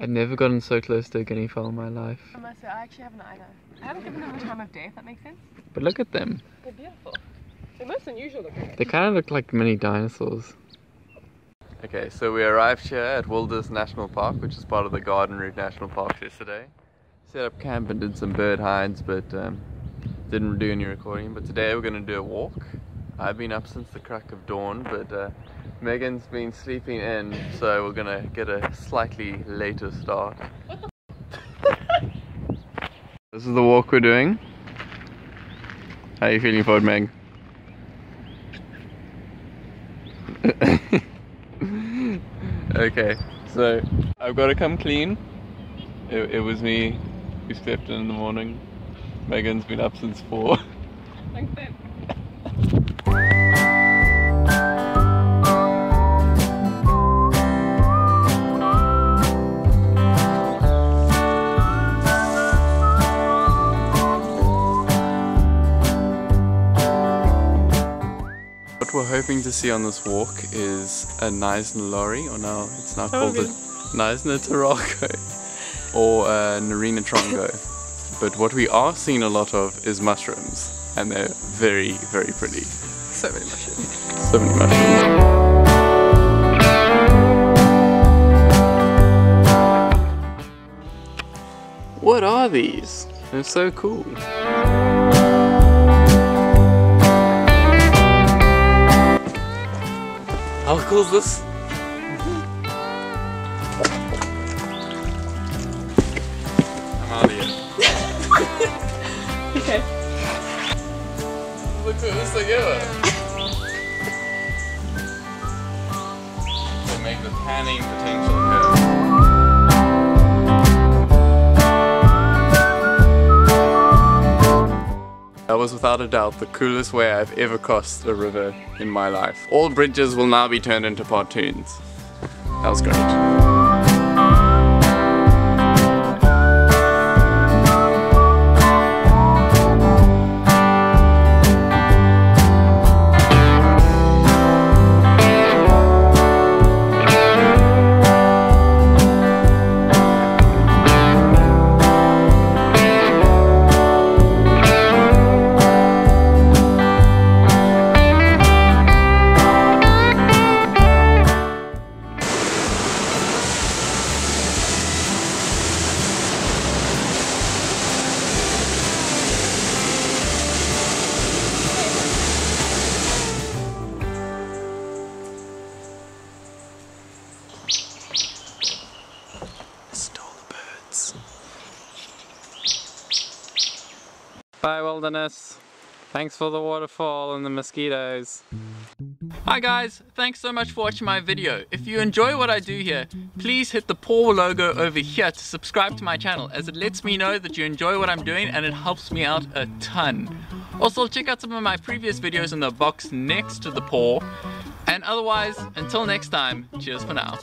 I've never gotten so close to a guinea fowl in my life. I must say, I actually haven't either. I haven't given them the time of day, if that makes sense. But look at them. They're beautiful. They're most unusual looking. They kind of look like mini dinosaurs. Okay, so we arrived here at Wilderness National Park, which is part of the Garden Route National Park yesterday. Set up camp and did some bird hides, but um, didn't do any recording. But today we're going to do a walk. I've been up since the crack of dawn, but uh, Megan's been sleeping in, so we're going to get a slightly later start. this is the walk we're doing. How are you feeling for it, Meg? okay, so I've got to come clean. It, it was me who slept in, in the morning. Megan's been up since four. Like that. hoping to see on this walk is a Knysna loerie, or now it's now oh, called a Knysna Turaco, or a Narina Trogon. But what we are seeing a lot of is mushrooms, and they're very, very pretty. So many mushrooms. So many mushrooms. What are these? They're so cool. How cool is this? I'm out of here. Okay. The coolest thing ever. They make the panning potential curve. Without a doubt the coolest way I've ever crossed a river in my life. All bridges will now be turned into pontoons. That was great. Bye, wilderness. Thanks for the waterfall and the mosquitoes. Hi guys, thanks so much for watching my video. If you enjoy what I do here, please hit the paw logo over here to subscribe to my channel as it lets me know that you enjoy what I'm doing and it helps me out a ton. Also check out some of my previous videos in the box next to the paw. And otherwise, until next time, cheers for now.